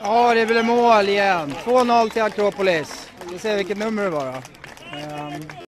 Ja, det blev mål igen. 2-0 till Akropolis. Vi ser vilket nummer det var då. Um.